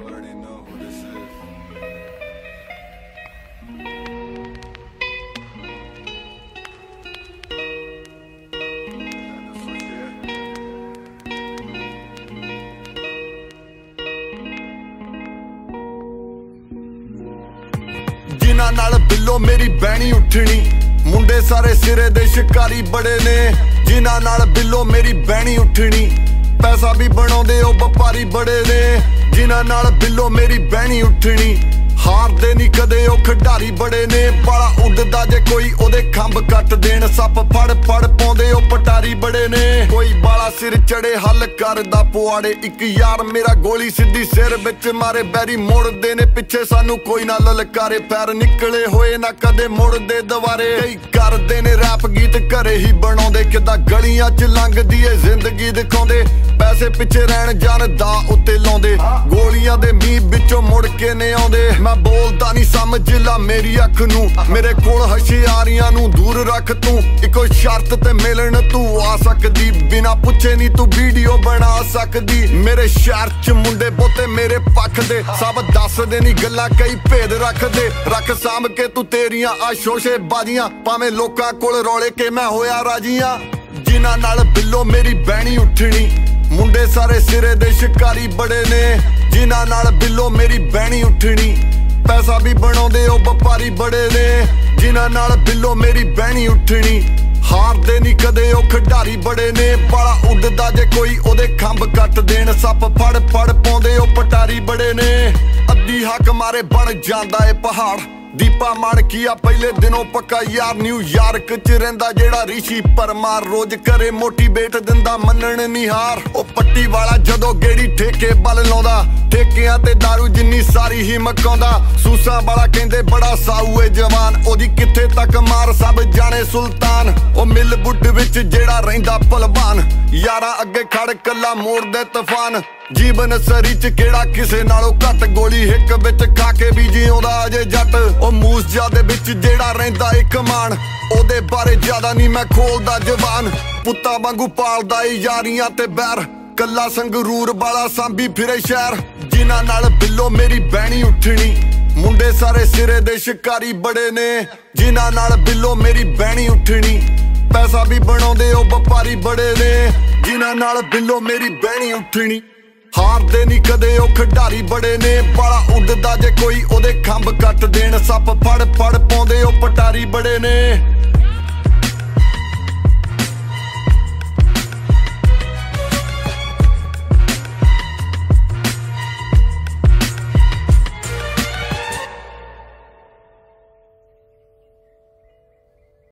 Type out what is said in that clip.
already know who this is. Had to forget. ਜਿਨ੍ਹਾਂ ਨਾਲ ਬਿੱਲੋ ਮੇਰੀ ਬਹਿਣੀ ਉੱਠਣੀ, ਮੁੰਡੇ ਸਾਰੇ ਸਿਰੇ ਦੇ ਸ਼ਿਕਾਰੀ ਬੜੇ ਨੇ ਜਿਨ੍ਹਾਂ ਨਾਲ ਬਿੱਲੋ ਮੇਰੀ ਬਹਿਣੀ ਉੱਠਣੀ ਪੈਸਾ ਵੀ ਬਣਾਉਂਦੇ, ਉਹ ਵਪਾਰੀ ਬੜੇ ਨੇ। ਜਿਨ੍ਹਾਂ ਨਾਲ ਬਿੱਲੋ ਮੇਰੀ ਬਹਿਣੀ ਉੱਠਣੀ। ਹਾਰਦੇ ਨਹੀਂ ਕਦੇ, ਉਹ ਖਿਡਾਰੀ ਬੜੇ ਨੇ। ਬਾਲਾ ਉੱਡਦਾ ਜੇ ਕੋਈ, ਉਹਦੇ ਖੰਭ ਕੱਟ ਦੇਣ। ਸੱਪ ਫੜ ਫੜ ਪਾਉਂਦੇ, ਉਹ ਪਟਾਰੀ ਬੜੇ ਨੇ। ਕੋਈ ਸਿਰ ਚੜੇ ਹੱਲ ਕਰਦਾ ਪੁਆੜੇ। ਇੱਕ ਯਾਰ ਮੇਰਾ ਗੋਲੀ ਸਿੱਧੀ ਸਿਰ ਵਿੱਚ ਮਾਰੇ। ਬੈਰੀ ਮੋੜਦੇ ਨੇ ਪਿੱਛੇ ਸਾਨੂੰ ਕੋਈ ਨਾ ਲਲਕਾਰੇ। ਪੈਰ ਨਿਕਲੇ ਹੋਏ ਨਾ ਕਦੇ ਮੁੜਦੇ ਦੁਬਾਰੇ। ਕਈ ਕਰਦੇ ਨੇ ਰੈਪ ਗੀਤ ਘਰੇ ਹੀ ਬਣਾਉਂਦੇ। ਕਿਦਾਂ ਗਲੀਆਂ 'ਚ ਲੰਘਦੀ ਏ, ਜ਼ਿੰਦਗੀ ਦਿਖਾਉਂਦੇ। ਪੈਸੇ ਪਿੱਛੇ ਰਹਿਣ ਜਾਣ ਦਾ ਉੱਤੇ ਲਾਉਂਦੇ। ਗੋਲੀਆਂ ਦੇ ਮੀਂਹ ਵਿੱਚੋਂ ਮੁੜ ਕੇ ਨੇ ਆਉਂਦੇ। ਮੈਂ ਬੋਲਦਾ ਨਹੀਂ ਸਮਝ ਮੇਰੀ ਅੱਖ ਨੂੰ, ਮੇਰੇ ਕੋਲ ਹਸ਼ਿਆਰੀਆਂ ਨੂੰ ਦੂਰ ਰੱਖ ਤੂੰ। ਇੱਕੋ ਸ਼ਰਤ ਤੇ ਮਿਲਣ ਤੂੰ ਆ ਸਕਦੀ। ਬਿਨਾ ਪੁੱਛੇ ਨਹੀਂ ਤੂੰ ਵੀਡੀਓ ਬਣਾ ਸਕਦੀ। ਮੇਰੇ ਸ਼ਹਿਰ 'ਚ ਮੁੰਡੇ ਬੋਤੇ ਮੇਰੇ ਪੱਖ ਦੇ। ਸਭ ਦੱਸਦੇ ਨਹੀਂ ਗੱਲਾਂ ਕਈ ਭੇਦ ਰੱਖਦੇ। ਰੱਖ ਸਾਂਭ ਕੇ ਤੂੰ ਤੇਰੀਆਂ ਆ ਸ਼ੋਸ਼ੇ ਬਾਜੀਆਂ ਭਾਵੇਂ ਲੋਕਾਂ ਕੋਲ ਰੌਲੇ ਕੇ ਮੈਂ ਹੋਇਆ ਰਾਜੀਆਂ। ਜਿਨ੍ਹਾਂ ਨਾਲ ਬਿੱਲੋ ਮੇਰੀ ਬਹਿਣੀ ਉੱਠਣੀ। ਮੁੰਡੇ ਸਾਰੇ ਸਿਰੇ ਦੇ ਸ਼ਿਕਾਰੀ ਬੜੇ ਨੇ। ਜਿਨ੍ਹਾਂ ਨਾਲ ਬਿੱਲੋ ਮੇਰੀ ਬਹਿਣੀ ਉੱਠਣੀ। ਪੈਸਾ ਵੀ ਬਣਾਉਂਦੇ, ਉਹ ਵਪਾਰੀ ਬੜੇ ਨੇ। ਜਿਨ੍ਹਾਂ ਨਾਲ ਬਿੱਲੋ ਮੇਰੀ ਬਹਿਣੀ ਉੱਠਣੀ। ਹਾਰਦੇ ਨਹੀਂ ਕਦੇ, ਉਹ ਖਿਡਾਰੀ ਬੜੇ ਨੇ। ਬਾਲਾ ਉੱਡਦਾ ਜੇ ਕੋਈ, ਉਹਦੇ ਖੰਭ ਕੱਟ ਦੇਣ। ਸੱਪ ਫੜ ਫੜ ਪਾਉਂਦੇ, ਉਹ ਪਟਾਰੀ ਬੜੇ ਨੇ। ਅੱਧੀ ਹੱਕ ਮਾਰੇ ਬਣ ਜਾਂਦਾ ਏ ਪਹਾੜ। ਦੀਪਾ ਮਾਣਕੀਆ ਪਹਿਲੇ ਦਿਨੋਂ ਪੱਕਾ ਯਾਰ ਨਿਊਯਾਰਕ ਚ ਰਹਿੰਦਾ ਜਿਹੜਾ ਰਿਸ਼ੀ ਪਰਮਾਰ ਰੋਜ਼ ਕਰੇ ਮੋਟੀਵੇਟ ਦਿੰਦਾ, ਮੰਨਣ ਨਿਹਾਰ ਉਹ ਪੱਟੀ ਵਾਲਾ ਜਦੋਂ ਗੇੜੀ ਠੇਕੇ ਬਲ ਲਾਉਂਦਾ। ਠੇਕਿਆਂ ਤੇ दारू ਜਿੰਨੀ ਸਾਰੀ ਹੀ ਮਕਾਉਂਦਾ। ਸੂਸਾਂ ਵਾਲਾ ਕਹਿੰਦੇ ਬੜਾ ਸਾਊ ਏ ਜਵਾਨ। ਉਹਦੀ ਕਿੱਥੇ ਤੱਕ ਮਾਰ, ਸਭ ਜਾਣੇ ਸੁਲਤਾਨ। ਉਹ ਮਿਲ ਬੁੱਢ ਵਿੱਚ ਜਿਹੜਾ ਰਹਿੰਦਾ ਭਲਵਾਨ। ਯਾਰਾਂ ਅੱਗੇ ਖੜ, ਕੱਲਾ ਮੋੜਦੇ ਤੂਫਾਨ। ਜੀਵਨ ਸਰੀ ਚ ਕਿਹੜਾ ਕਿਸੇ ਨਾਲੋਂ ਘੱਟ? ਗੋਲੀ ਹਿੱਕ ਵਿੱਚ ਖਾ ਕੇ ਵੀ ਜਿਉਂਦਾ ਅਜੇ ਜੱਟ। ਉਹ ਮੂਸਜਾ ਦੇ ਵਿੱਚ ਜਿਹੜਾ ਰਹਿੰਦਾ ਇੱਕ ਮਾਨ ਉਹਦੇ ਬਾਰੇ ਜ਼ਿਆਦਾ ਨਹੀਂ ਮੈਂ ਖੋਲਦਾ ਜਵਾਨ। ਪੁੱਤਾਂ ਵਾਂਗੂ ਪਾਲਦਾ ਏ ਯਾਰੀਆਂ ਤੇ ਬੈਰ। ਕੱਲਾ ਸੰਗਰੂਰ ਵਾਲਾ ਸਾਂਭੀ ਫਿਰੇ ਸ਼ਹਿਰ। ਜਿਨ੍ਹਾਂ ਨਾਲ ਬਿੱਲੋ ਮੇਰੀ ਬਹਿਣੀ ਉੱਠਣੀ। ਮੁੰਡੇ ਸਾਰੇ ਸਿਰੇ ਦੇ ਸ਼ਿਕਾਰੀ ਬੜੇ ਨੇ। ਜਿਨ੍ਹਾਂ ਨਾਲ ਬਿੱਲੋ ਮੇਰੀ ਬਹਿਣੀ ਉੱਠਣੀ। ਪੈਸਾ ਵੀ ਬਣਾਉਂਦੇ, ਉਹ ਵਪਾਰੀ ਬੜੇ ਨੇ। ਜਿਨ੍ਹਾਂ ਨਾਲ ਬਿੱਲੋ ਮੇਰੀ ਬਹਿਣੀ ਉੱਠਣੀ। ਹਾਰਦੇ ਨਹੀਂ ਕਦੇ, ਉਹ ਖਿਡਾਰੀ ਬੜੇ ਨੇ। ਬਾਲਾ ਉੱਡਦਾ ਜੇ ਕੋਈ, ਉਹਦੇ ਖੰਭ ਕੱਟ ਦੇਣ। ਸੱਪ ਫੜ ਫੜ ਪਾਉਂਦੇ, ਉਹ ਪਟਾਰੀ ਬੜੇ ਨੇ।